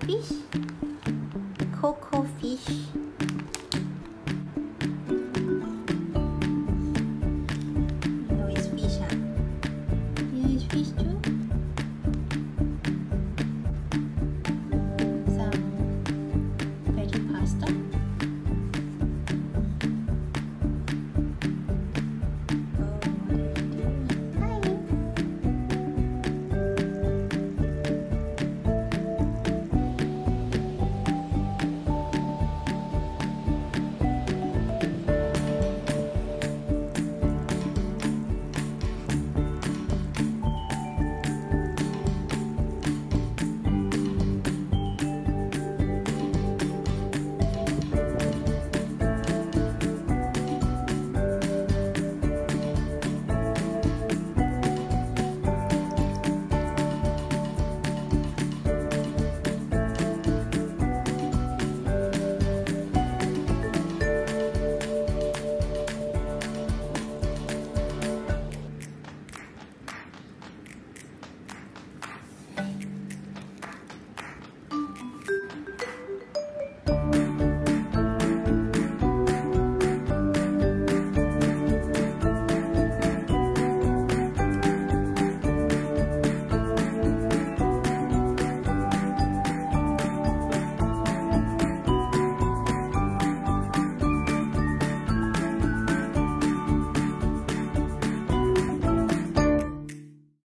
fish. Coco fish.